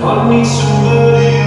I need somebody